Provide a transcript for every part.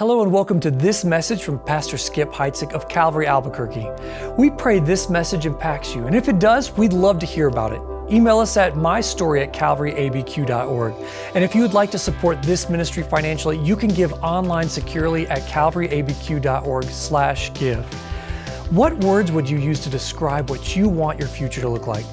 Hello and welcome to this message from Pastor Skip Heitzig of Calvary Albuquerque. We pray this message impacts you, and if it does, we'd love to hear about it. Email us at mystory at calvaryabq.org. And if you would like to support this ministry financially, you can give online securely at calvaryabq.org slash give. What words would you use to describe what you want your future to look like?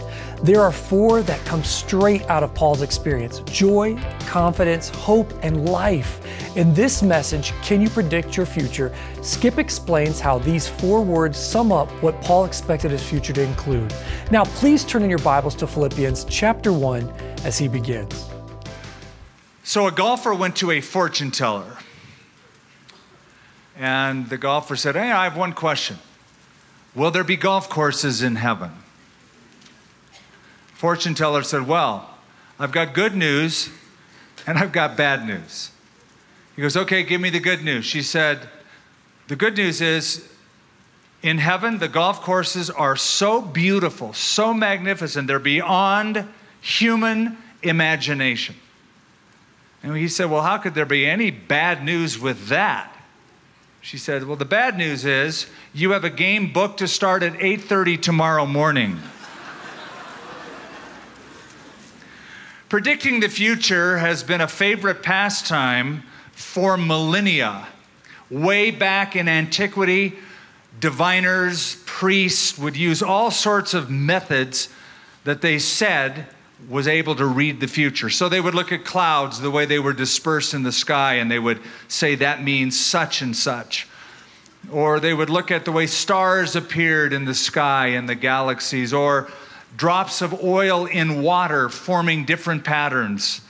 There are four that come straight out of Paul's experience joy, confidence, hope, and life. In this message, Can You Predict Your Future? Skip explains how these four words sum up what Paul expected his future to include. Now, please turn in your Bibles to Philippians chapter 1 as he begins. So, a golfer went to a fortune teller, and the golfer said, Hey, I have one question. Will there be golf courses in heaven? Fortune teller said, Well, I've got good news and I've got bad news. He goes, Okay, give me the good news. She said, The good news is in heaven, the golf courses are so beautiful, so magnificent, they're beyond human imagination. And he said, Well, how could there be any bad news with that? She said, "Well, the bad news is you have a game booked to start at 8:30 tomorrow morning." Predicting the future has been a favorite pastime for millennia. Way back in antiquity, diviners, priests would use all sorts of methods that they said was able to read the future. So they would look at clouds, the way they were dispersed in the sky, and they would say that means such and such. Or they would look at the way stars appeared in the sky and the galaxies, or drops of oil in water forming different patterns.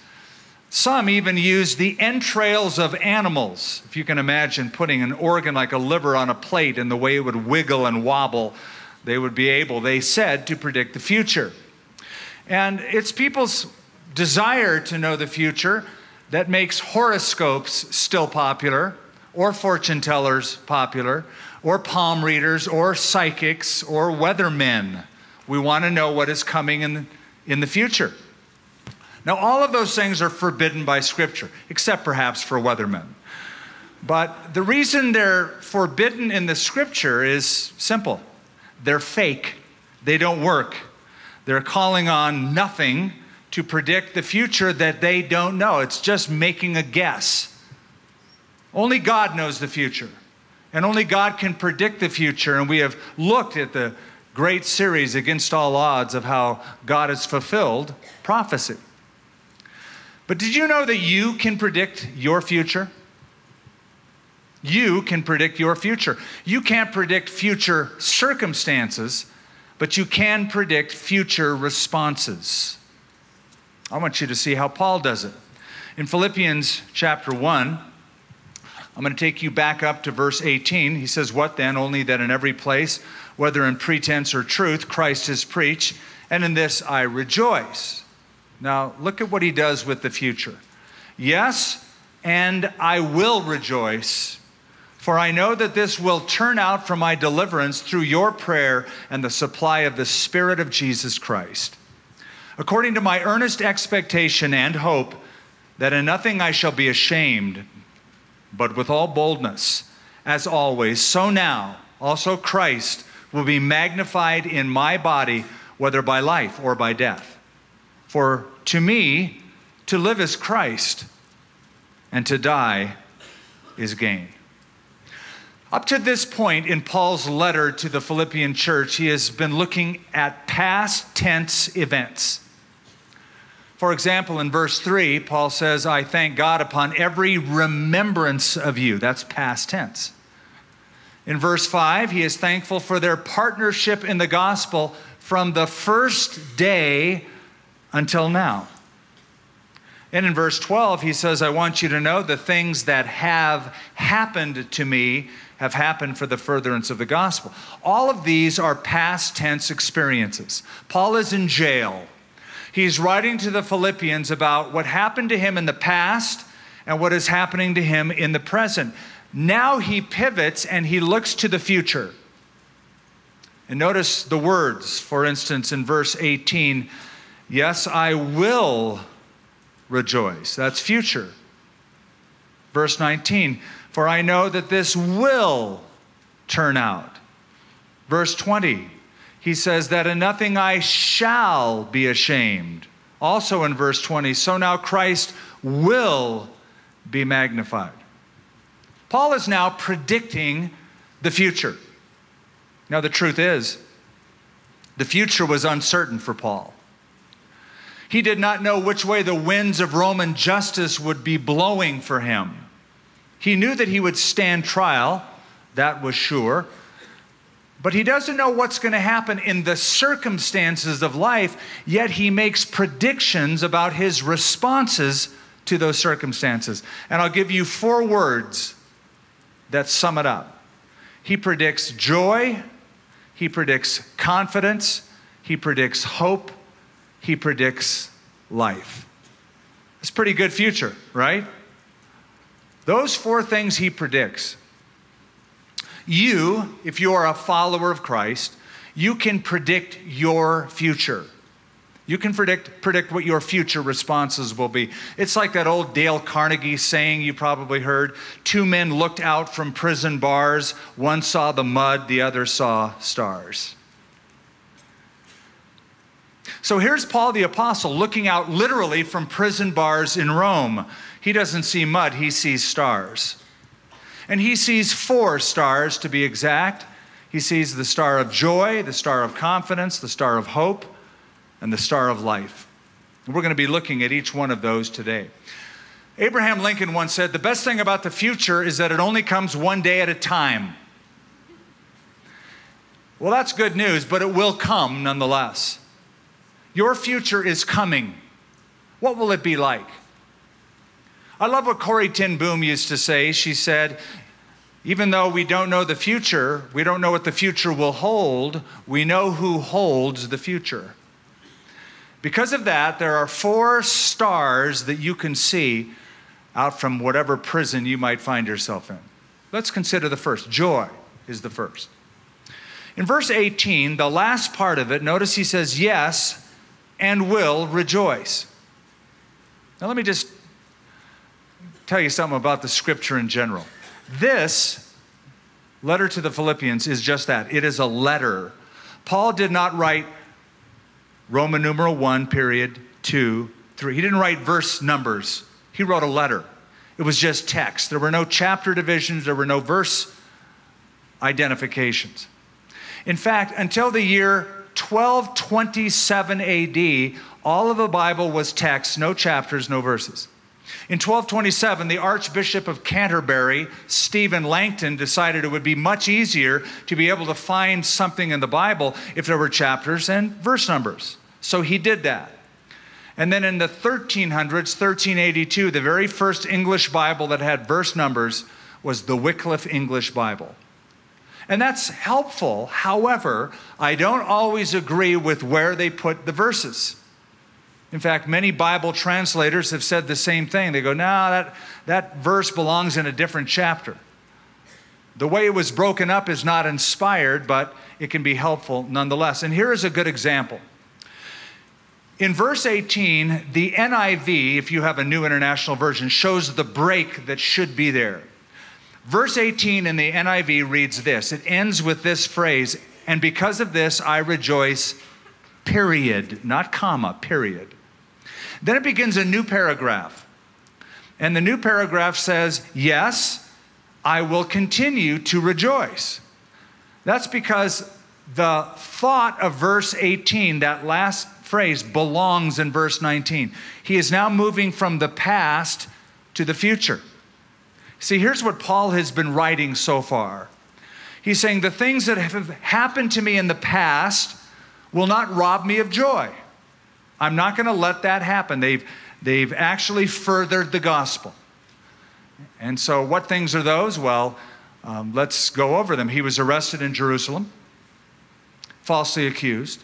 Some even used the entrails of animals. If you can imagine putting an organ like a liver on a plate and the way it would wiggle and wobble, they would be able, they said, to predict the future. And it's people's desire to know the future that makes horoscopes still popular, or fortune tellers popular, or palm readers, or psychics, or weathermen. We want to know what is coming in, in the future. Now, all of those things are forbidden by Scripture, except perhaps for weathermen. But the reason they're forbidden in the Scripture is simple they're fake, they don't work. They're calling on nothing to predict the future that they don't know. It's just making a guess. Only God knows the future, and only God can predict the future. And we have looked at the great series, Against All Odds, of how God has fulfilled prophecy. But did you know that you can predict your future? You can predict your future. You can't predict future circumstances but you can predict future responses. I want you to see how Paul does it. In Philippians chapter 1, I'm going to take you back up to verse 18. He says, What then? Only that in every place, whether in pretense or truth, Christ is preached, and in this I rejoice. Now, look at what he does with the future. Yes, and I will rejoice for I know that this will turn out for my deliverance through your prayer and the supply of the Spirit of Jesus Christ. According to my earnest expectation and hope that in nothing I shall be ashamed, but with all boldness, as always, so now also Christ will be magnified in my body, whether by life or by death. For to me, to live is Christ, and to die is gain. Up to this point in Paul's letter to the Philippian church, he has been looking at past tense events. For example, in verse 3, Paul says, I thank God upon every remembrance of you. That's past tense. In verse 5, he is thankful for their partnership in the gospel from the first day until now. And in verse 12, he says, I want you to know the things that have happened to me have happened for the furtherance of the gospel. All of these are past tense experiences. Paul is in jail. He's writing to the Philippians about what happened to him in the past and what is happening to him in the present. Now he pivots and he looks to the future. And notice the words, for instance, in verse 18 Yes, I will rejoice. That's future. Verse 19, for I know that this will turn out. Verse 20, he says that in nothing I shall be ashamed. Also in verse 20, so now Christ will be magnified. Paul is now predicting the future. Now, the truth is, the future was uncertain for Paul. He did not know which way the winds of Roman justice would be blowing for him. He knew that he would stand trial, that was sure. But he doesn't know what's going to happen in the circumstances of life, yet he makes predictions about his responses to those circumstances. And I'll give you four words that sum it up. He predicts joy, he predicts confidence, he predicts hope, he predicts life. It's pretty good future, right? Those four things he predicts. You, if you are a follower of Christ, you can predict your future. You can predict, predict what your future responses will be. It's like that old Dale Carnegie saying you probably heard two men looked out from prison bars, one saw the mud, the other saw stars. So here's Paul the Apostle looking out literally from prison bars in Rome. He doesn't see mud, he sees stars. And he sees four stars to be exact. He sees the star of joy, the star of confidence, the star of hope, and the star of life. And we're going to be looking at each one of those today. Abraham Lincoln once said, The best thing about the future is that it only comes one day at a time. Well, that's good news, but it will come nonetheless. Your future is coming. What will it be like? I love what Corrie ten Boom used to say. She said, even though we don't know the future, we don't know what the future will hold, we know who holds the future. Because of that, there are four stars that you can see out from whatever prison you might find yourself in. Let's consider the first. Joy is the first. In verse 18, the last part of it, notice he says, Yes, and will rejoice. Now, let me just tell you something about the scripture in general. This letter to the Philippians is just that it is a letter. Paul did not write Roman numeral 1, period, 2, 3. He didn't write verse numbers, he wrote a letter. It was just text. There were no chapter divisions, there were no verse identifications. In fact, until the year 1227 AD, all of the Bible was text, no chapters, no verses. In 1227, the Archbishop of Canterbury, Stephen Langton, decided it would be much easier to be able to find something in the Bible if there were chapters and verse numbers. So he did that. And then in the 1300s, 1382, the very first English Bible that had verse numbers was the Wycliffe English Bible. And that's helpful. However, I don't always agree with where they put the verses. In fact, many Bible translators have said the same thing. They go, no, that, that verse belongs in a different chapter. The way it was broken up is not inspired, but it can be helpful nonetheless. And here is a good example. In verse 18, the NIV, if you have a new international version, shows the break that should be there. Verse 18 in the NIV reads this it ends with this phrase, and because of this I rejoice, period, not comma, period. Then it begins a new paragraph. And the new paragraph says, Yes, I will continue to rejoice. That's because the thought of verse 18, that last phrase, belongs in verse 19. He is now moving from the past to the future. See, here's what Paul has been writing so far. He's saying, The things that have happened to me in the past will not rob me of joy. I'm not going to let that happen. They've, they've actually furthered the gospel. And so, what things are those? Well, um, let's go over them. He was arrested in Jerusalem, falsely accused.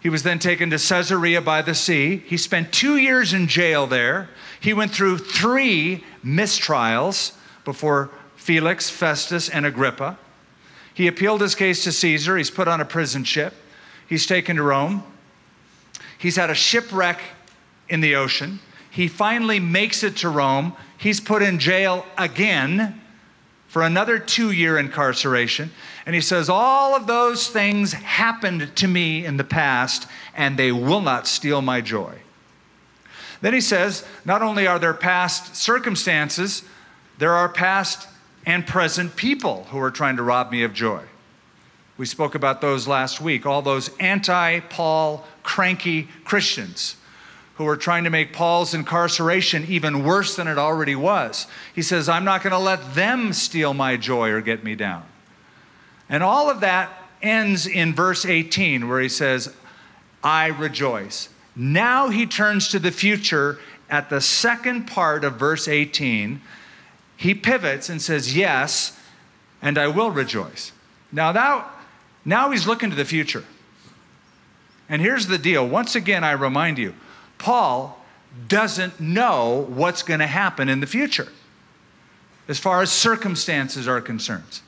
He was then taken to Caesarea by the sea. He spent two years in jail there. He went through three mistrials before Felix, Festus, and Agrippa. He appealed his case to Caesar. He's put on a prison ship. He's taken to Rome. He's had a shipwreck in the ocean. He finally makes it to Rome. He's put in jail again for another two year incarceration. And he says, All of those things happened to me in the past, and they will not steal my joy. Then he says, Not only are there past circumstances, there are past and present people who are trying to rob me of joy. We spoke about those last week, all those anti Paul, cranky Christians who are trying to make Paul's incarceration even worse than it already was. He says, I'm not going to let them steal my joy or get me down. And all of that ends in verse 18, where he says, I rejoice. Now he turns to the future at the second part of verse 18. He pivots and says, Yes, and I will rejoice. Now, that, now he's looking to the future. And here's the deal. Once again, I remind you Paul doesn't know what's going to happen in the future as far as circumstances are concerned.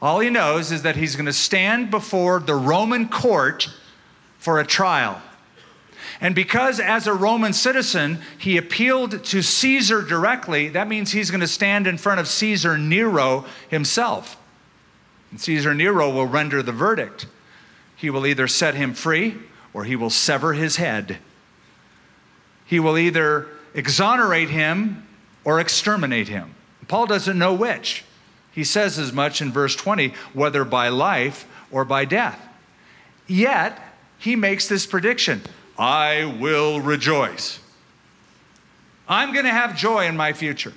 All he knows is that he's going to stand before the Roman court for a trial. And because, as a Roman citizen, he appealed to Caesar directly, that means he's going to stand in front of Caesar Nero himself. And Caesar Nero will render the verdict. He will either set him free or he will sever his head. He will either exonerate him or exterminate him. Paul doesn't know which. He says as much in verse 20 whether by life or by death. Yet, he makes this prediction I will rejoice. I'm going to have joy in my future.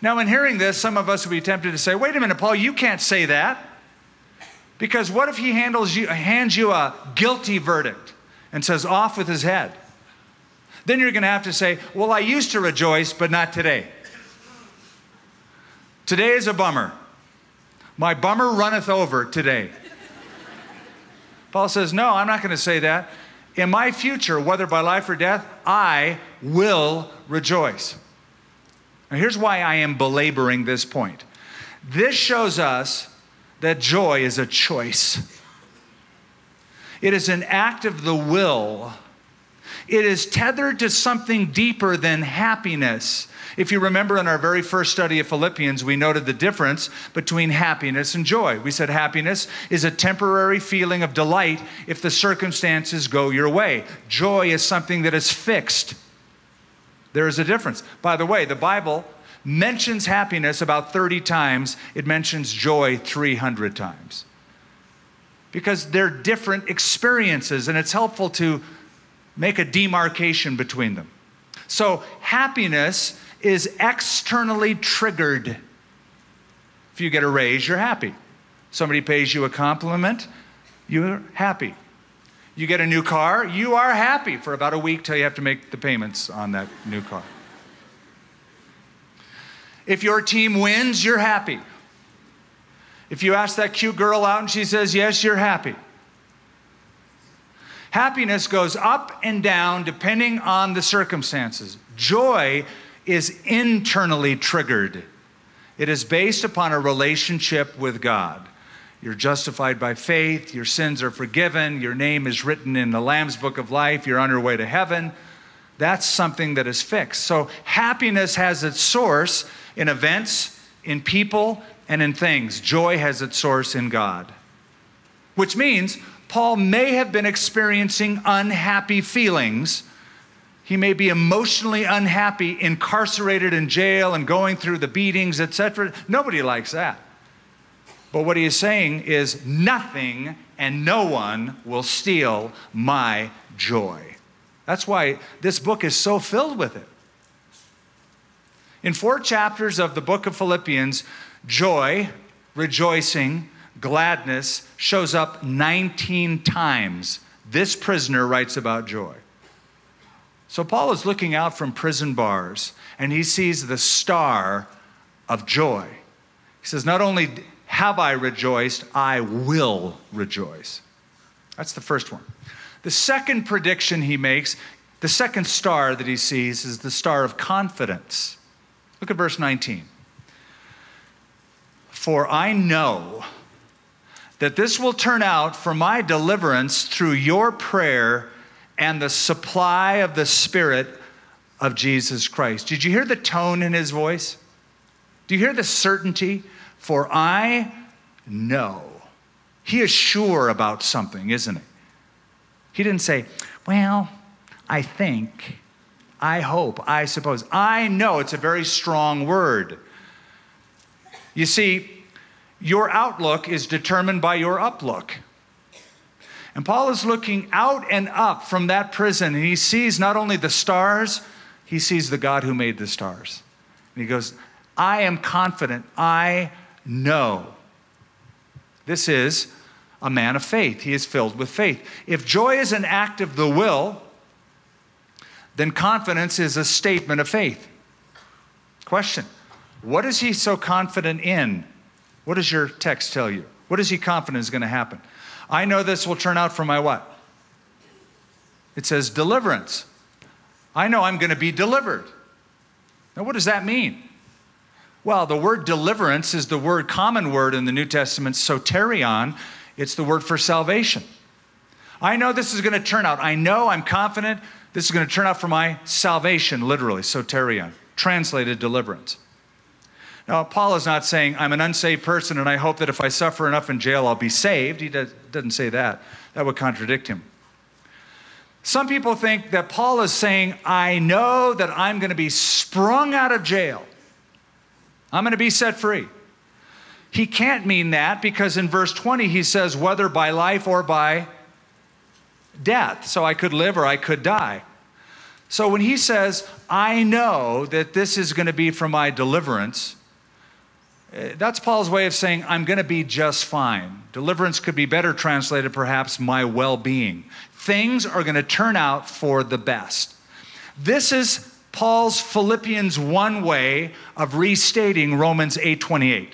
Now, in hearing this, some of us would be tempted to say, wait a minute, Paul, you can't say that. Because what if he handles you, hands you a guilty verdict and says, off with his head? Then you're going to have to say, well, I used to rejoice, but not today. Today is a bummer. My bummer runneth over today. Paul says, no, I'm not going to say that in my future, whether by life or death, I will rejoice. Now, here's why I am belaboring this point. This shows us that joy is a choice, it is an act of the will, it is tethered to something deeper than happiness. If you remember in our very first study of Philippians, we noted the difference between happiness and joy. We said happiness is a temporary feeling of delight if the circumstances go your way. Joy is something that is fixed. There is a difference. By the way, the Bible mentions happiness about 30 times, it mentions joy 300 times. Because they're different experiences, and it's helpful to make a demarcation between them. So, happiness is externally triggered. If you get a raise, you're happy. Somebody pays you a compliment, you're happy. You get a new car, you are happy for about a week till you have to make the payments on that new car. If your team wins, you're happy. If you ask that cute girl out and she says yes, you're happy. Happiness goes up and down depending on the circumstances. Joy is internally triggered, it is based upon a relationship with God. You're justified by faith, your sins are forgiven, your name is written in the Lamb's book of life, you're on your way to heaven. That's something that is fixed. So, happiness has its source in events, in people, and in things. Joy has its source in God. Which means Paul may have been experiencing unhappy feelings he may be emotionally unhappy, incarcerated in jail and going through the beatings, etc. Nobody likes that. But what he is saying is nothing and no one will steal my joy. That's why this book is so filled with it. In four chapters of the book of Philippians, joy, rejoicing, gladness shows up 19 times. This prisoner writes about joy. So Paul is looking out from prison bars and he sees the star of joy. He says, Not only have I rejoiced, I will rejoice. That's the first one. The second prediction he makes, the second star that he sees, is the star of confidence. Look at verse 19. For I know that this will turn out for my deliverance through your prayer and the supply of the Spirit of Jesus Christ. Did you hear the tone in his voice? Do you hear the certainty? For I know. He is sure about something, isn't he? He didn't say, Well, I think, I hope, I suppose. I know. It's a very strong word. You see, your outlook is determined by your uplook. And Paul is looking out and up from that prison, and he sees not only the stars, he sees the God who made the stars. And he goes, I am confident, I know. This is a man of faith. He is filled with faith. If joy is an act of the will, then confidence is a statement of faith. Question What is he so confident in? What does your text tell you? What is he confident is going to happen? I know this will turn out for my what? It says deliverance. I know I'm going to be delivered. Now, what does that mean? Well, the word deliverance is the word, common word in the New Testament, soterion. It's the word for salvation. I know this is going to turn out. I know, I'm confident this is going to turn out for my salvation, literally, soterion, translated deliverance. Now, Paul is not saying, I'm an unsaved person and I hope that if I suffer enough in jail, I'll be saved. He does, doesn't say that. That would contradict him. Some people think that Paul is saying, I know that I'm going to be sprung out of jail. I'm going to be set free. He can't mean that because in verse 20 he says, whether by life or by death. So I could live or I could die. So when he says, I know that this is going to be for my deliverance, uh, that's Paul's way of saying, I'm going to be just fine. Deliverance could be better translated, perhaps, my well being. Things are going to turn out for the best. This is Paul's Philippians 1 way of restating Romans 8:28.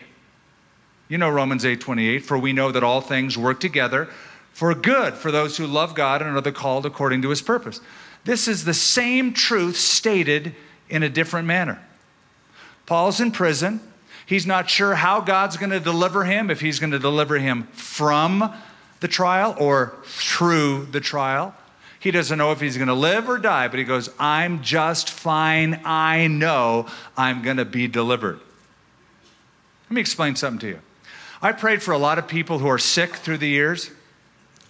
You know Romans 8:28, for we know that all things work together for good for those who love God and are the called according to his purpose. This is the same truth stated in a different manner. Paul's in prison. He's not sure how God's going to deliver him, if he's going to deliver him from the trial or through the trial. He doesn't know if he's going to live or die, but he goes, I'm just fine. I know I'm going to be delivered. Let me explain something to you. I prayed for a lot of people who are sick through the years.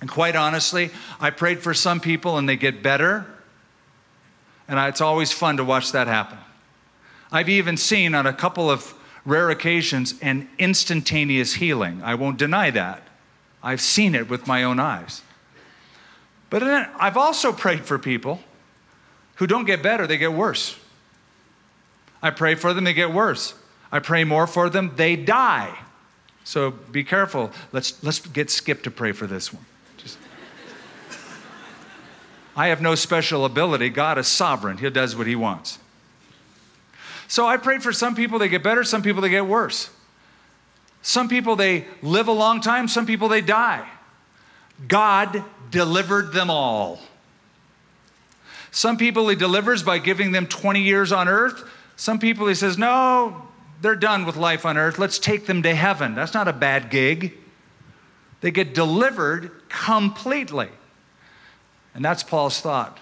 And quite honestly, I prayed for some people and they get better. And it's always fun to watch that happen. I've even seen on a couple of rare occasions, an instantaneous healing. I won't deny that. I've seen it with my own eyes. But I've also prayed for people who don't get better, they get worse. I pray for them, they get worse. I pray more for them, they die. So be careful. Let's, let's get Skip to pray for this one. Just. I have no special ability. God is sovereign, He does what He wants. So I prayed for some people they get better, some people they get worse. Some people they live a long time, some people they die. God delivered them all. Some people he delivers by giving them 20 years on earth. Some people he says, no, they're done with life on earth. Let's take them to heaven. That's not a bad gig. They get delivered completely. And that's Paul's thought.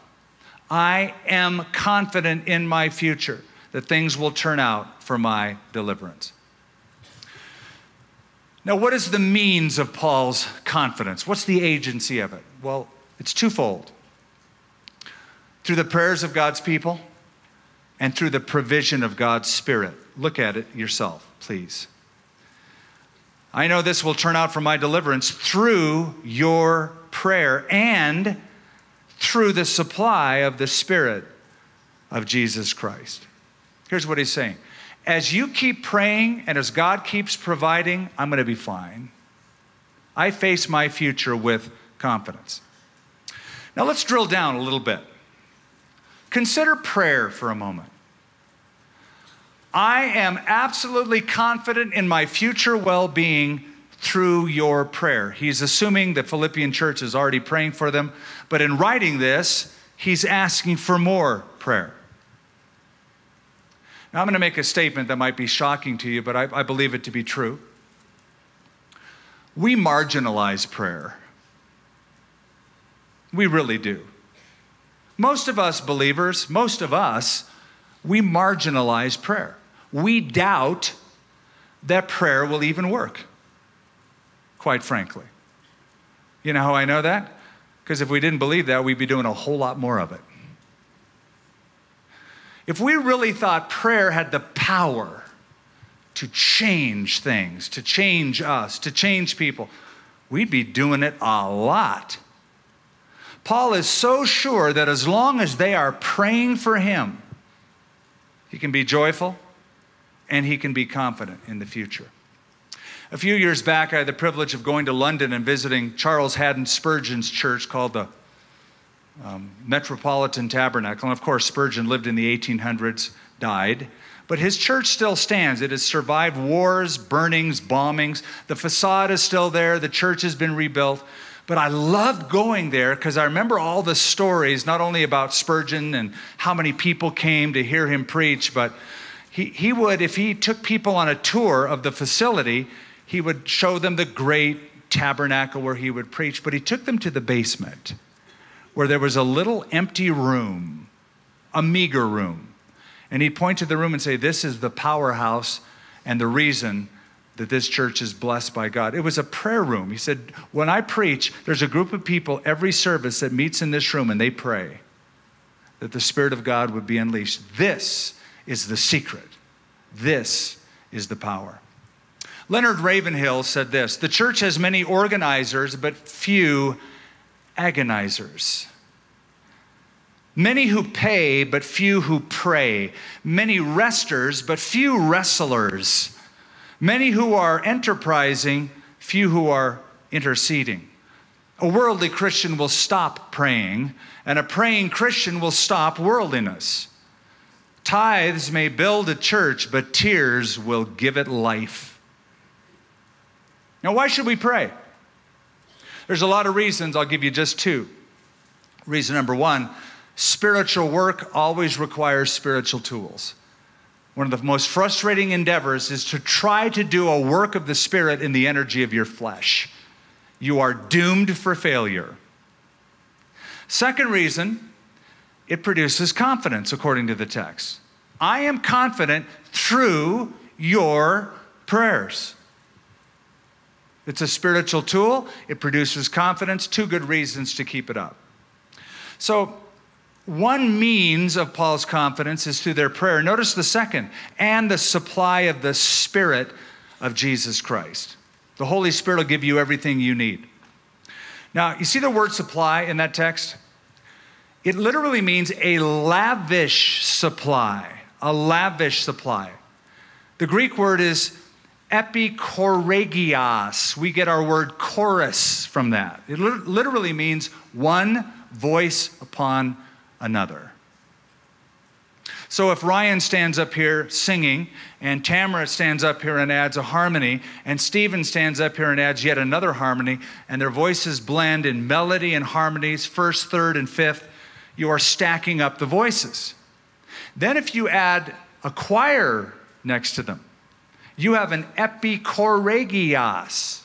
I am confident in my future that things will turn out for my deliverance. Now, what is the means of Paul's confidence? What's the agency of it? Well, it's twofold through the prayers of God's people and through the provision of God's Spirit. Look at it yourself, please. I know this will turn out for my deliverance through your prayer and through the supply of the Spirit of Jesus Christ. Here's what he's saying As you keep praying and as God keeps providing, I'm going to be fine. I face my future with confidence. Now let's drill down a little bit. Consider prayer for a moment. I am absolutely confident in my future well being through your prayer. He's assuming the Philippian church is already praying for them, but in writing this, he's asking for more prayer. Now, I'm going to make a statement that might be shocking to you, but I, I believe it to be true. We marginalize prayer. We really do. Most of us believers, most of us, we marginalize prayer. We doubt that prayer will even work, quite frankly. You know how I know that? Because if we didn't believe that, we'd be doing a whole lot more of it. If we really thought prayer had the power to change things, to change us, to change people, we'd be doing it a lot. Paul is so sure that as long as they are praying for him, he can be joyful and he can be confident in the future. A few years back, I had the privilege of going to London and visiting Charles Haddon Spurgeon's church called the um, Metropolitan Tabernacle. And of course, Spurgeon lived in the 1800s, died. But his church still stands. It has survived wars, burnings, bombings. The facade is still there. The church has been rebuilt. But I loved going there because I remember all the stories, not only about Spurgeon and how many people came to hear him preach, but he, he would, if he took people on a tour of the facility, he would show them the great tabernacle where he would preach. But he took them to the basement where there was a little empty room, a meager room. And he'd point to the room and say, This is the powerhouse and the reason that this church is blessed by God. It was a prayer room. He said, When I preach, there's a group of people every service that meets in this room and they pray that the Spirit of God would be unleashed. This is the secret. This is the power. Leonard Ravenhill said this The church has many organizers, but few agonizers. Many who pay, but few who pray. Many resters, but few wrestlers. Many who are enterprising, few who are interceding. A worldly Christian will stop praying, and a praying Christian will stop worldliness. Tithes may build a church, but tears will give it life. Now, why should we pray? There's a lot of reasons. I'll give you just two. Reason number one spiritual work always requires spiritual tools. One of the most frustrating endeavors is to try to do a work of the Spirit in the energy of your flesh. You are doomed for failure. Second reason, it produces confidence, according to the text. I am confident through your prayers. It's a spiritual tool, it produces confidence, two good reasons to keep it up. So, one means of Paul's confidence is through their prayer. Notice the second, and the supply of the Spirit of Jesus Christ. The Holy Spirit will give you everything you need. Now, you see the word supply in that text? It literally means a lavish supply, a lavish supply. The Greek word is epikoregios. We get our word chorus from that. It literally means one voice upon another. So if Ryan stands up here singing, and Tamara stands up here and adds a harmony, and Stephen stands up here and adds yet another harmony, and their voices blend in melody and harmonies, first, third, and fifth, you are stacking up the voices. Then if you add a choir next to them, you have an epikoregios.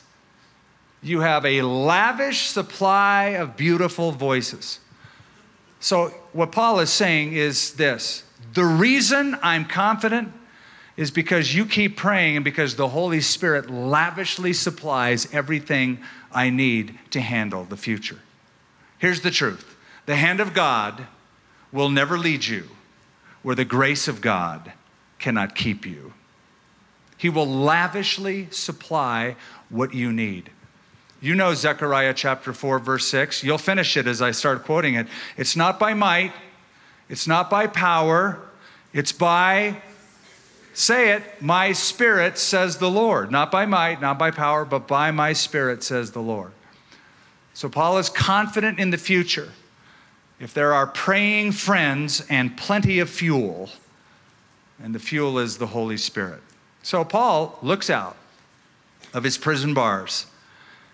You have a lavish supply of beautiful voices. So, what Paul is saying is this the reason I'm confident is because you keep praying and because the Holy Spirit lavishly supplies everything I need to handle the future. Here's the truth the hand of God will never lead you where the grace of God cannot keep you. He will lavishly supply what you need. You know Zechariah chapter 4, verse 6. You'll finish it as I start quoting it. It's not by might, it's not by power, it's by, say it, my spirit, says the Lord. Not by might, not by power, but by my spirit, says the Lord. So Paul is confident in the future. If there are praying friends and plenty of fuel, and the fuel is the Holy Spirit. So Paul looks out of his prison bars.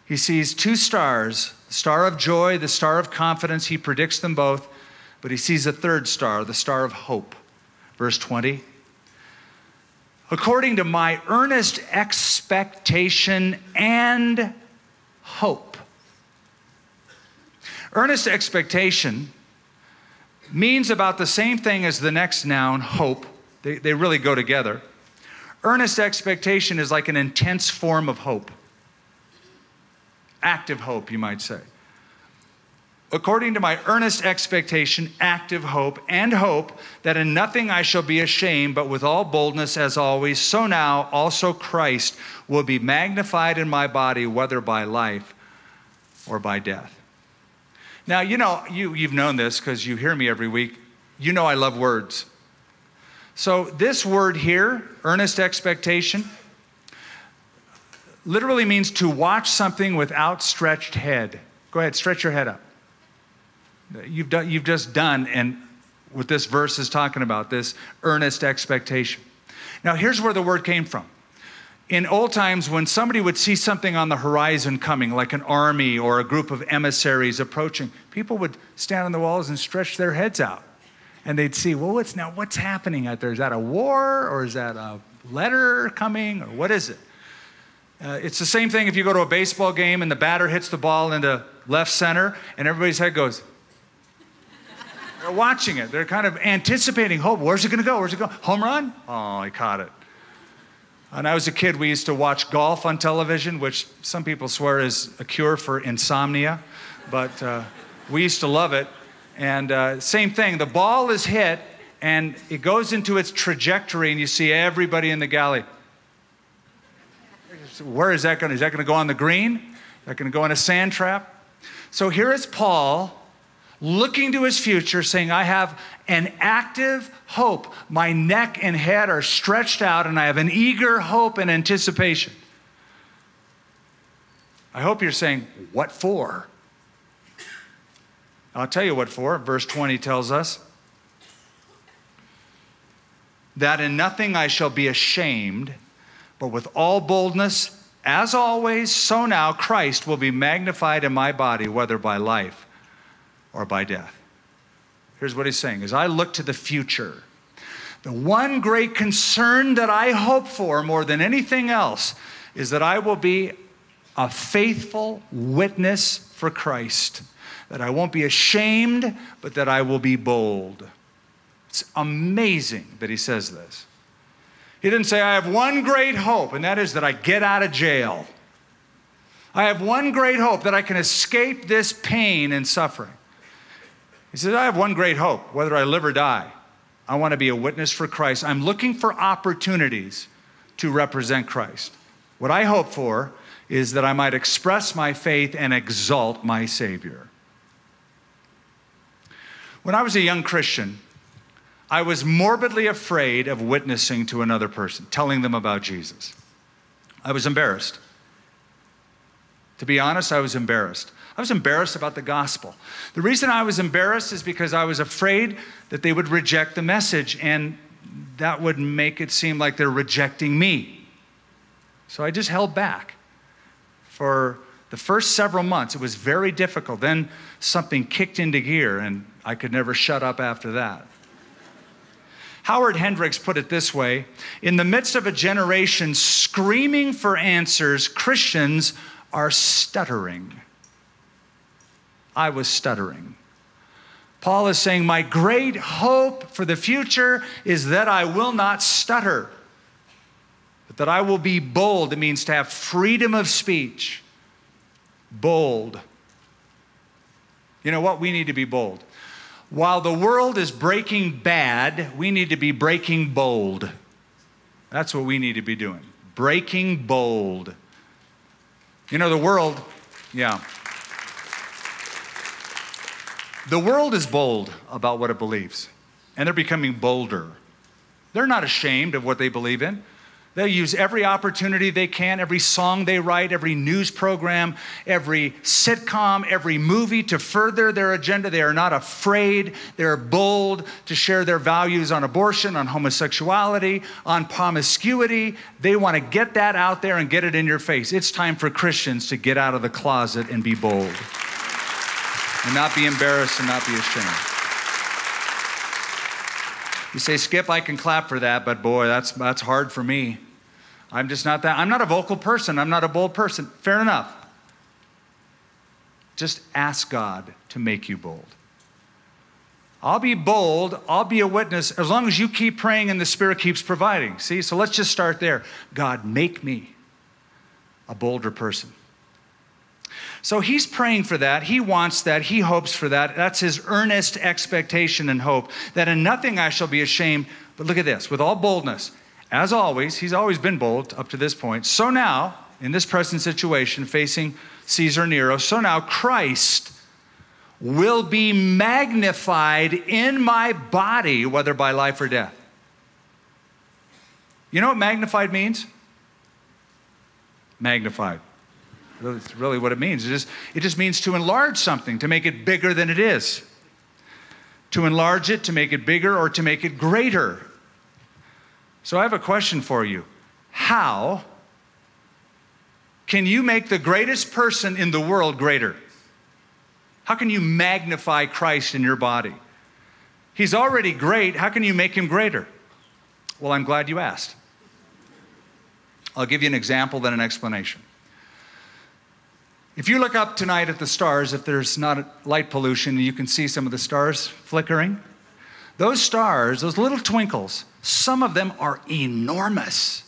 He sees two stars the star of joy, the star of confidence. He predicts them both, but he sees a third star, the star of hope. Verse 20. According to my earnest expectation and hope. Earnest expectation means about the same thing as the next noun, hope. They, they really go together. Earnest expectation is like an intense form of hope. Active hope, you might say. According to my earnest expectation, active hope, and hope that in nothing I shall be ashamed, but with all boldness as always, so now also Christ will be magnified in my body, whether by life or by death. Now, you know, you, you've known this because you hear me every week. You know I love words. So, this word here, earnest expectation, literally means to watch something with outstretched head. Go ahead, stretch your head up. You've, done, you've just done, and what this verse is talking about, this earnest expectation. Now, here's where the word came from. In old times, when somebody would see something on the horizon coming, like an army or a group of emissaries approaching, people would stand on the walls and stretch their heads out and they'd see, well, what's now what's happening out there? Is that a war or is that a letter coming or what is it? Uh, it's the same thing if you go to a baseball game and the batter hits the ball into left center and everybody's head goes. They're watching it. They're kind of anticipating hope. Where's it going to go? Where's it going? Home run? Oh, he caught it. When I was a kid, we used to watch golf on television, which some people swear is a cure for insomnia, but uh, we used to love it. And uh, same thing, the ball is hit and it goes into its trajectory, and you see everybody in the galley. Where is that going? Is that going to go on the green? Is that going to go in a sand trap? So here is Paul looking to his future, saying, I have an active hope. My neck and head are stretched out, and I have an eager hope and anticipation. I hope you're saying, What for? I'll tell you what for. Verse 20 tells us that in nothing I shall be ashamed, but with all boldness, as always, so now Christ will be magnified in my body, whether by life or by death. Here's what he's saying as I look to the future, the one great concern that I hope for more than anything else is that I will be a faithful witness for Christ that I won't be ashamed, but that I will be bold. It's amazing that he says this. He didn't say, I have one great hope, and that is that I get out of jail. I have one great hope that I can escape this pain and suffering. He says, I have one great hope, whether I live or die. I want to be a witness for Christ. I'm looking for opportunities to represent Christ. What I hope for is that I might express my faith and exalt my Savior. When I was a young Christian, I was morbidly afraid of witnessing to another person, telling them about Jesus. I was embarrassed. To be honest, I was embarrassed. I was embarrassed about the gospel. The reason I was embarrassed is because I was afraid that they would reject the message and that would make it seem like they're rejecting me. So I just held back for the first several months. It was very difficult. Then something kicked into gear and I could never shut up after that. Howard Hendricks put it this way In the midst of a generation screaming for answers, Christians are stuttering. I was stuttering. Paul is saying, My great hope for the future is that I will not stutter, but that I will be bold. It means to have freedom of speech. Bold. You know what? We need to be bold. While the world is breaking bad, we need to be breaking bold. That's what we need to be doing. Breaking bold. You know, the world, yeah. The world is bold about what it believes, and they're becoming bolder. They're not ashamed of what they believe in. They'll use every opportunity they can, every song they write, every news program, every sitcom, every movie to further their agenda. They are not afraid. They're bold to share their values on abortion, on homosexuality, on promiscuity. They want to get that out there and get it in your face. It's time for Christians to get out of the closet and be bold and not be embarrassed and not be ashamed. You say, Skip, I can clap for that, but boy, that's, that's hard for me. I'm just not that. I'm not a vocal person. I'm not a bold person. Fair enough. Just ask God to make you bold. I'll be bold, I'll be a witness as long as you keep praying and the Spirit keeps providing. See, so let's just start there. God, make me a bolder person. So he's praying for that. He wants that. He hopes for that. That's his earnest expectation and hope that in nothing I shall be ashamed. But look at this with all boldness, as always, he's always been bold up to this point. So now, in this present situation, facing Caesar Nero, so now Christ will be magnified in my body, whether by life or death. You know what magnified means? Magnified. That's really what it means. It just, it just means to enlarge something, to make it bigger than it is. To enlarge it, to make it bigger, or to make it greater. So I have a question for you. How can you make the greatest person in the world greater? How can you magnify Christ in your body? He's already great. How can you make him greater? Well, I'm glad you asked. I'll give you an example, then an explanation. If you look up tonight at the stars, if there's not light pollution, you can see some of the stars flickering. Those stars, those little twinkles, some of them are enormous.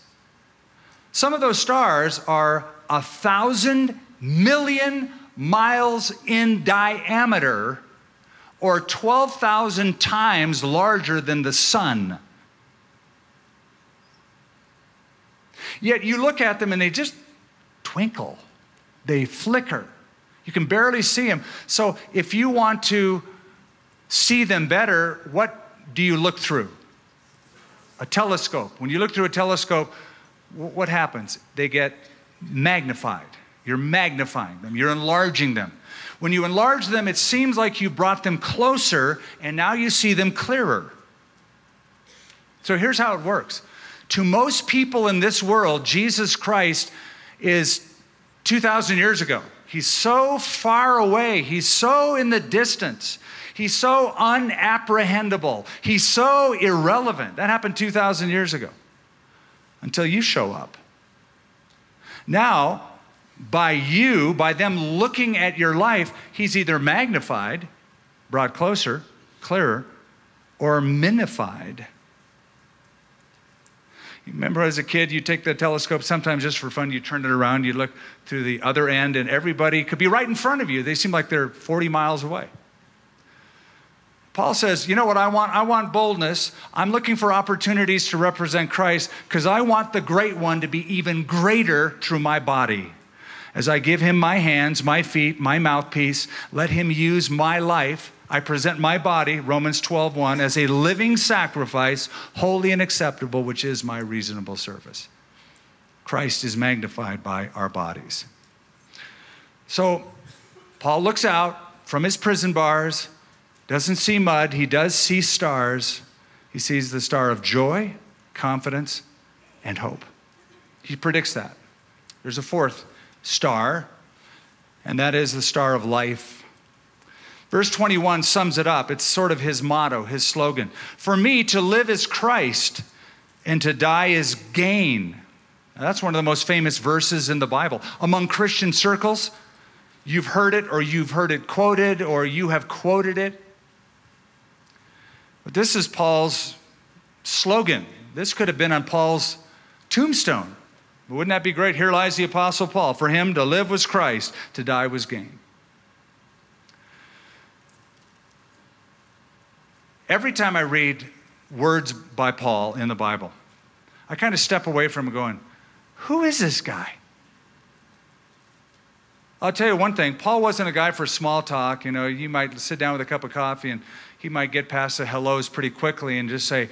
Some of those stars are a thousand million miles in diameter or 12,000 times larger than the sun. Yet you look at them and they just twinkle they flicker. You can barely see them. So if you want to see them better, what do you look through? A telescope. When you look through a telescope, what happens? They get magnified. You're magnifying them, you're enlarging them. When you enlarge them, it seems like you brought them closer and now you see them clearer. So here's how it works. To most people in this world, Jesus Christ is 2,000 years ago. He's so far away. He's so in the distance. He's so unapprehendable. He's so irrelevant. That happened 2,000 years ago until you show up. Now, by you, by them looking at your life, he's either magnified, brought closer, clearer, or minified Remember as a kid, you take the telescope, sometimes just for fun, you turn it around, you look through the other end, and everybody could be right in front of you. They seem like they're 40 miles away. Paul says, You know what I want? I want boldness. I'm looking for opportunities to represent Christ because I want the great one to be even greater through my body. As I give him my hands, my feet, my mouthpiece, let him use my life I present my body, Romans 12:1, as a living sacrifice, holy and acceptable, which is my reasonable service. Christ is magnified by our bodies. So Paul looks out from his prison bars, doesn't see mud, he does see stars. He sees the star of joy, confidence, and hope. He predicts that. There's a fourth star, and that is the star of life Verse 21 sums it up. It's sort of his motto, his slogan. For me, to live is Christ, and to die is gain. Now, that's one of the most famous verses in the Bible. Among Christian circles, you've heard it, or you've heard it quoted, or you have quoted it. But this is Paul's slogan. This could have been on Paul's tombstone. Wouldn't that be great? Here lies the Apostle Paul. For him, to live was Christ, to die was gain. Every time I read words by Paul in the Bible, I kind of step away from going, who is this guy? I'll tell you one thing Paul wasn't a guy for small talk. You know, you might sit down with a cup of coffee and he might get past the hellos pretty quickly and just say,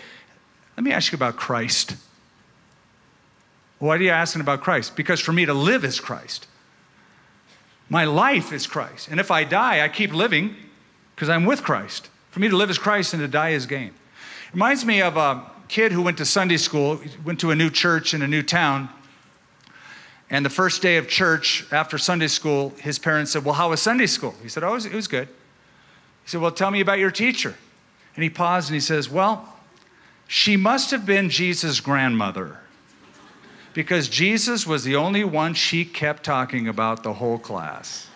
Let me ask you about Christ. Why are you asking about Christ? Because for me to live is Christ. My life is Christ. And if I die, I keep living because I'm with Christ. For me to live is Christ and to die is gain. Reminds me of a kid who went to Sunday school, went to a new church in a new town. And the first day of church after Sunday school, his parents said, Well, how was Sunday school? He said, Oh, it was good. He said, Well, tell me about your teacher. And he paused and he says, Well, she must have been Jesus' grandmother because Jesus was the only one she kept talking about the whole class.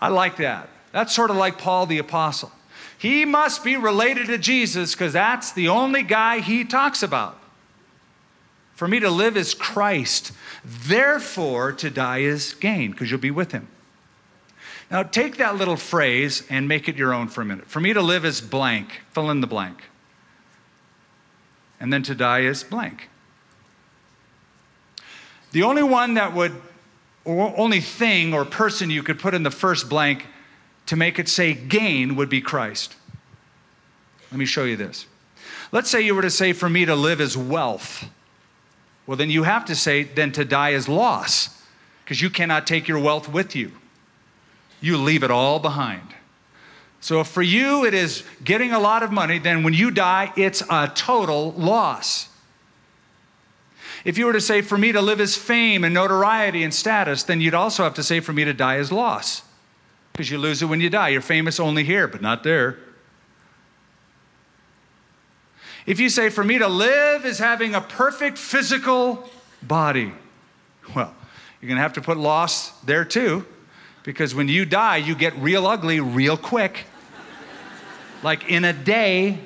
I like that. That's sort of like Paul the Apostle. He must be related to Jesus because that's the only guy he talks about. For me to live is Christ. Therefore, to die is gain because you'll be with him. Now, take that little phrase and make it your own for a minute. For me to live is blank, fill in the blank. And then to die is blank. The only one that would, or only thing or person you could put in the first blank to make it say gain would be Christ. Let me show you this. Let's say you were to say, for me to live is wealth. Well, then you have to say, then to die is loss, because you cannot take your wealth with you. You leave it all behind. So if for you it is getting a lot of money, then when you die, it's a total loss. If you were to say, for me to live is fame and notoriety and status, then you'd also have to say, for me to die is loss. Because you lose it when you die. You're famous only here, but not there. If you say, for me to live is having a perfect physical body, well, you're going to have to put loss there too, because when you die, you get real ugly real quick. like in a day,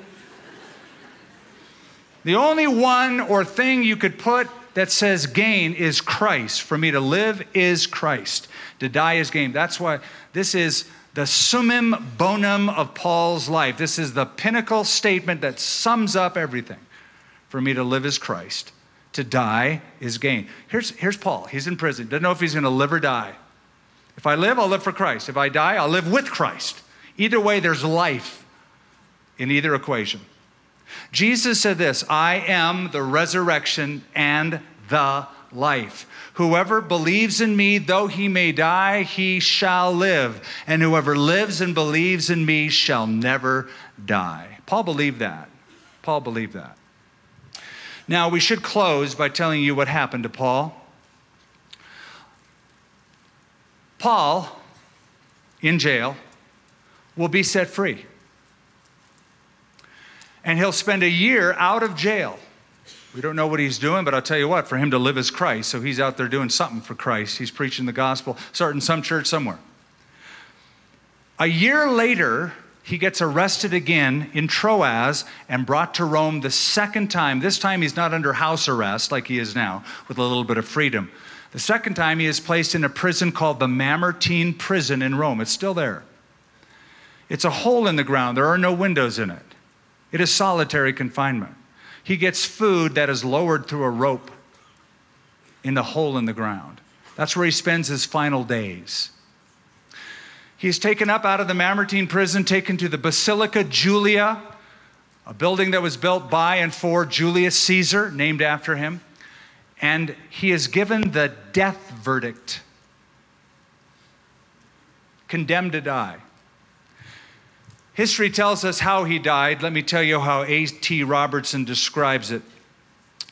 the only one or thing you could put that says gain is Christ. For me to live is Christ. To die is gain. That's why this is the summum bonum of Paul's life. This is the pinnacle statement that sums up everything. For me to live is Christ. To die is gain. Here's, here's Paul. He's in prison. Doesn't know if he's going to live or die. If I live, I'll live for Christ. If I die, I'll live with Christ. Either way, there's life in either equation. Jesus said this I am the resurrection and the life. Whoever believes in me, though he may die, he shall live. And whoever lives and believes in me shall never die. Paul believed that. Paul believed that. Now, we should close by telling you what happened to Paul. Paul, in jail, will be set free and he'll spend a year out of jail. We don't know what he's doing, but I'll tell you what, for him to live as Christ, so he's out there doing something for Christ. He's preaching the gospel, starting some church somewhere. A year later, he gets arrested again in Troas and brought to Rome the second time. This time he's not under house arrest like he is now, with a little bit of freedom. The second time he is placed in a prison called the Mamertine prison in Rome. It's still there. It's a hole in the ground, there are no windows in it. It is solitary confinement. He gets food that is lowered through a rope in the hole in the ground. That's where he spends his final days. He's taken up out of the Mamertine prison, taken to the Basilica Julia, a building that was built by and for Julius Caesar, named after him. And he is given the death verdict, condemned to die. History tells us how he died. Let me tell you how A.T. Robertson describes it.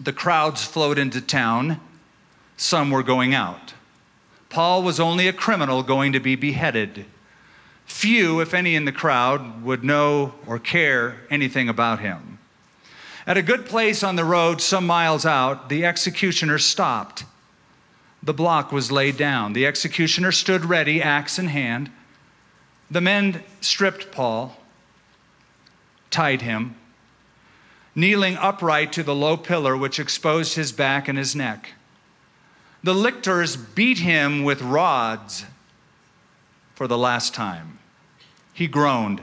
The crowds flowed into town, some were going out. Paul was only a criminal going to be beheaded. Few, if any, in the crowd would know or care anything about him. At a good place on the road, some miles out, the executioner stopped. The block was laid down. The executioner stood ready, axe in hand. The men stripped Paul, tied him, kneeling upright to the low pillar which exposed his back and his neck. The lictors beat him with rods for the last time. He groaned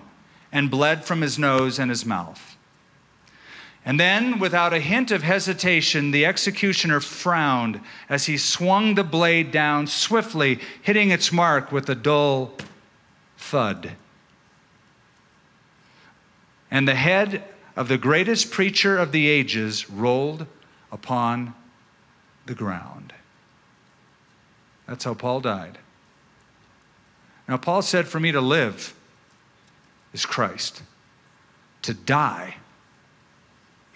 and bled from his nose and his mouth. And then, without a hint of hesitation, the executioner frowned as he swung the blade down swiftly, hitting its mark with a dull thud. And the head of the greatest preacher of the ages rolled upon the ground. That's how Paul died. Now, Paul said, For me to live is Christ, to die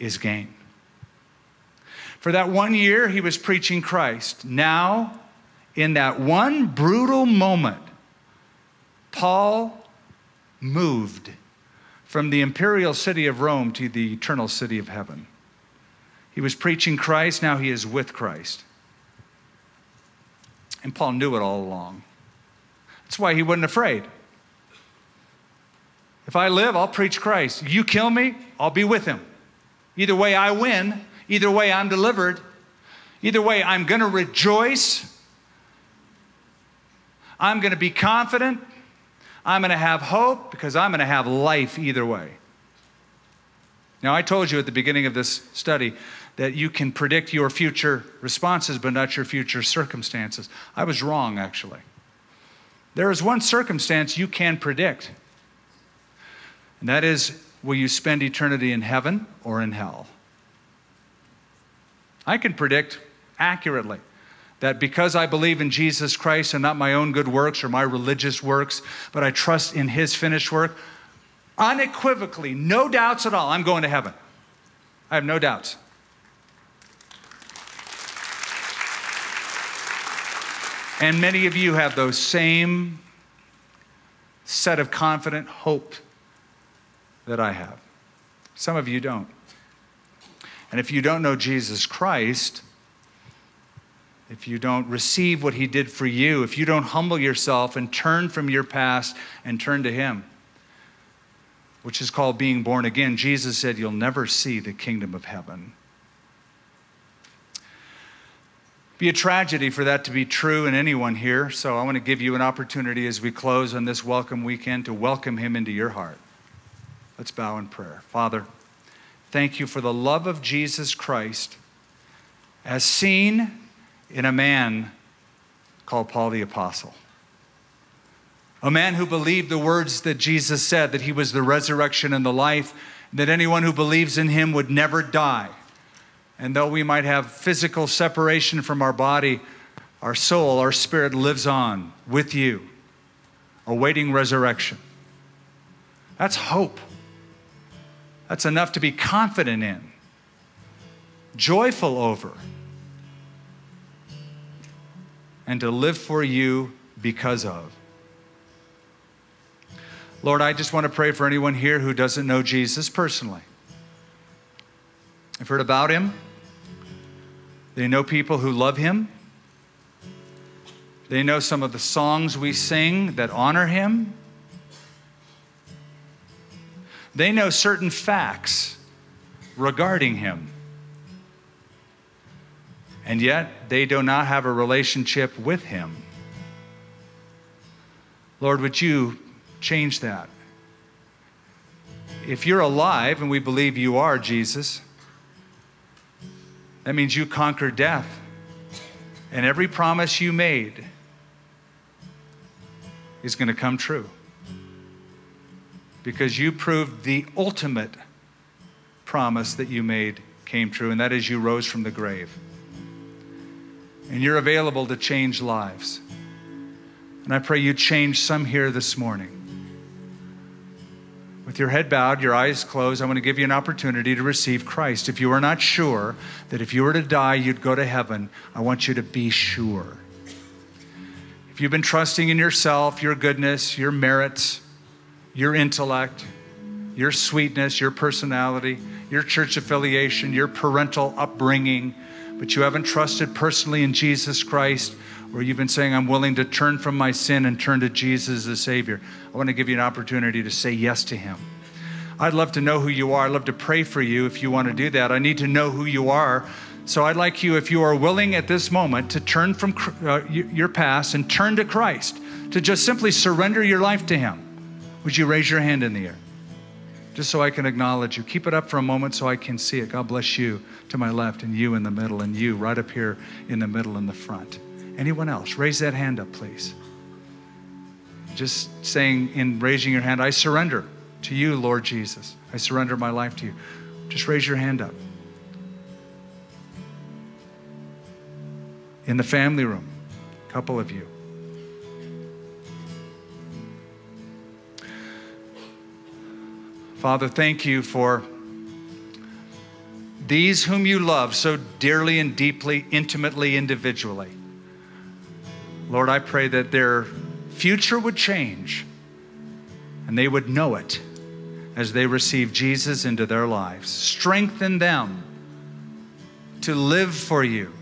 is gain. For that one year, he was preaching Christ. Now, in that one brutal moment, Paul moved from the imperial city of Rome to the eternal city of heaven. He was preaching Christ, now he is with Christ. And Paul knew it all along. That's why he wasn't afraid. If I live, I'll preach Christ. You kill me, I'll be with him. Either way, I win. Either way, I'm delivered. Either way, I'm going to rejoice. I'm going to be confident. I'm going to have hope because I'm going to have life either way. Now, I told you at the beginning of this study that you can predict your future responses, but not your future circumstances. I was wrong, actually. There is one circumstance you can predict, and that is will you spend eternity in heaven or in hell? I can predict accurately that because I believe in Jesus Christ and not my own good works or my religious works, but I trust in His finished work, unequivocally, no doubts at all, I'm going to heaven. I have no doubts. And many of you have those same set of confident hope that I have. Some of you don't. And if you don't know Jesus Christ, if you don't receive what he did for you, if you don't humble yourself and turn from your past and turn to him, which is called being born again, Jesus said, You'll never see the kingdom of heaven. be a tragedy for that to be true in anyone here. So I want to give you an opportunity as we close on this welcome weekend to welcome him into your heart. Let's bow in prayer. Father, thank you for the love of Jesus Christ as seen in a man called Paul the Apostle. A man who believed the words that Jesus said that he was the resurrection and the life, that anyone who believes in him would never die. And though we might have physical separation from our body, our soul, our spirit lives on with you, awaiting resurrection. That's hope. That's enough to be confident in, joyful over, and to live for you because of. Lord, I just want to pray for anyone here who doesn't know Jesus personally. I've heard about him. They know people who love Him. They know some of the songs we sing that honor Him. They know certain facts regarding Him. And yet, they do not have a relationship with Him. Lord, would you change that? If you're alive, and we believe you are, Jesus, that means you conquered death. And every promise you made is going to come true. Because you proved the ultimate promise that you made came true, and that is you rose from the grave. And you're available to change lives. And I pray you change some here this morning with your head bowed, your eyes closed, I want to give you an opportunity to receive Christ. If you are not sure that if you were to die, you'd go to heaven, I want you to be sure. If you've been trusting in yourself, your goodness, your merits, your intellect, your sweetness, your personality, your church affiliation, your parental upbringing, but you haven't trusted personally in Jesus Christ, or you've been saying, I'm willing to turn from my sin and turn to Jesus as a Savior, I want to give you an opportunity to say yes to Him. I'd love to know who you are. I'd love to pray for you if you want to do that. I need to know who you are. So I'd like you, if you are willing at this moment, to turn from uh, your past and turn to Christ, to just simply surrender your life to Him. Would you raise your hand in the air? Just so I can acknowledge you. Keep it up for a moment so I can see it. God bless you to my left, and you in the middle, and you right up here in the middle in the front. Anyone else? Raise that hand up, please. Just saying in raising your hand, I surrender to you, Lord Jesus. I surrender my life to you. Just raise your hand up. In the family room, a couple of you. Father, thank you for these whom you love so dearly and deeply, intimately, individually. Lord, I pray that their future would change and they would know it as they receive Jesus into their lives. Strengthen them to live for you.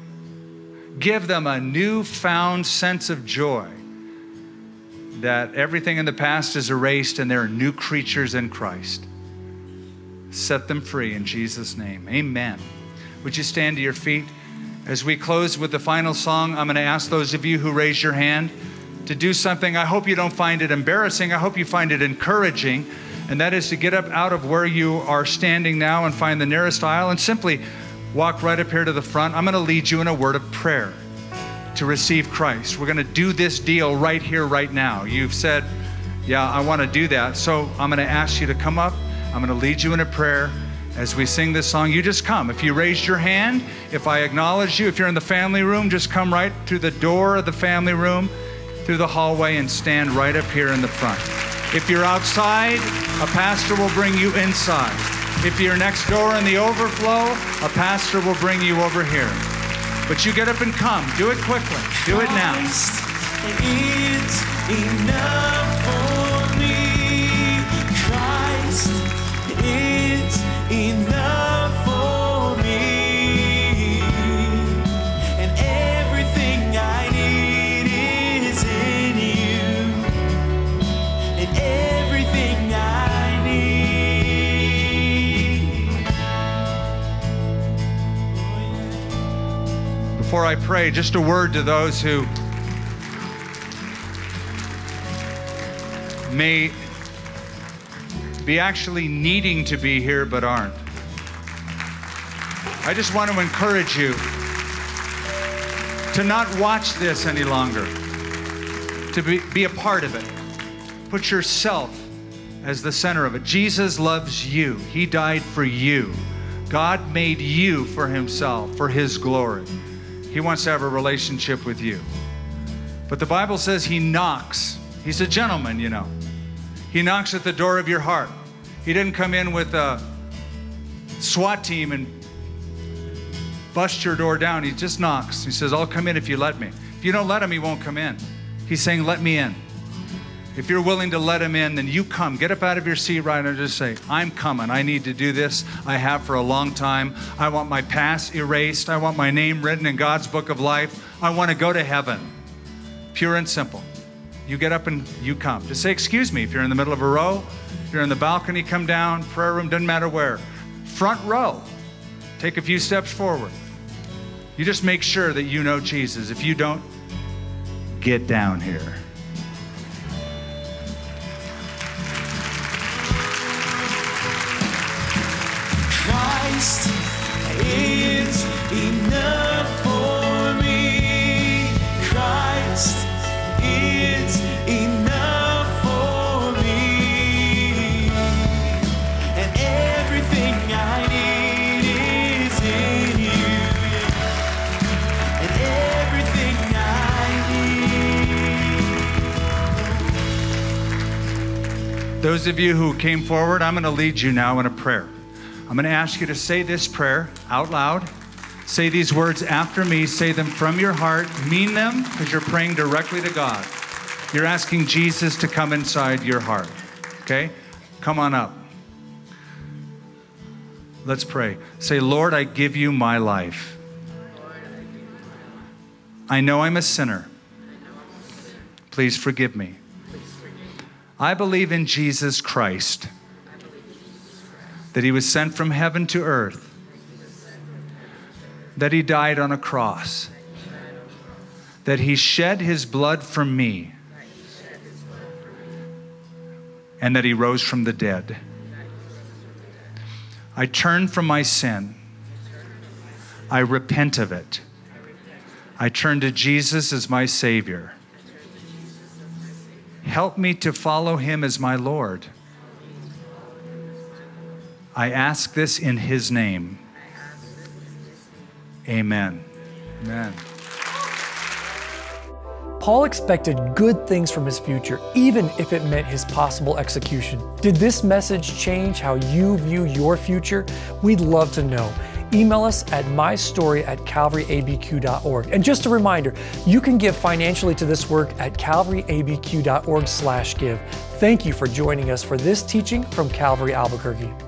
Give them a newfound sense of joy that everything in the past is erased and they're new creatures in Christ. Set them free in Jesus' name. Amen. Would you stand to your feet? As we close with the final song, I'm going to ask those of you who raised your hand to do something. I hope you don't find it embarrassing. I hope you find it encouraging. And that is to get up out of where you are standing now and find the nearest aisle and simply walk right up here to the front. I'm going to lead you in a word of prayer to receive Christ. We're going to do this deal right here, right now. You've said, Yeah, I want to do that. So I'm going to ask you to come up. I'm going to lead you in a prayer as we sing this song. You just come. If you raised your hand, if I acknowledge you, if you're in the family room, just come right through the door of the family room, through the hallway, and stand right up here in the front. If you're outside, a pastor will bring you inside. If you're next door in the overflow, a pastor will bring you over here. But you get up and come. Do it quickly. Do it now. Before I pray, just a word to those who may be actually needing to be here but aren't. I just want to encourage you to not watch this any longer, to be, be a part of it. Put yourself as the center of it. Jesus loves you, He died for you. God made you for Himself, for His glory. He wants to have a relationship with you. But the Bible says He knocks. He's a gentleman, you know. He knocks at the door of your heart. He didn't come in with a SWAT team and bust your door down. He just knocks. He says, I'll come in if you let me. If you don't let him, he won't come in. He's saying, Let me in. If you're willing to let him in, then you come. Get up out of your seat right now and just say, I'm coming. I need to do this. I have for a long time. I want my past erased. I want my name written in God's book of life. I want to go to heaven. Pure and simple. You get up and you come. Just say, Excuse me, if you're in the middle of a row, if you're in the balcony, come down, prayer room, doesn't matter where. Front row. Take a few steps forward. You just make sure that you know Jesus. If you don't, get down here. Those of you who came forward, I'm going to lead you now in a prayer. I'm going to ask you to say this prayer out loud. Say these words after me. Say them from your heart. Mean them because you're praying directly to God. You're asking Jesus to come inside your heart. Okay? Come on up. Let's pray. Say, Lord, I give you my life. I know I'm a sinner. Please forgive me. I believe in Jesus Christ that he was sent from heaven to earth, that he died on a cross, that he shed his blood for me, and that he rose from the dead. I turn from my sin. I repent of it. I turn to Jesus as my Savior. Help me to follow him as my Lord. I ask this in his name. Amen. Amen. Paul expected good things from his future, even if it meant his possible execution. Did this message change how you view your future? We'd love to know. Email us at mystory at calvaryabq.org. And just a reminder, you can give financially to this work at calvaryabq.org slash give. Thank you for joining us for this teaching from Calvary Albuquerque.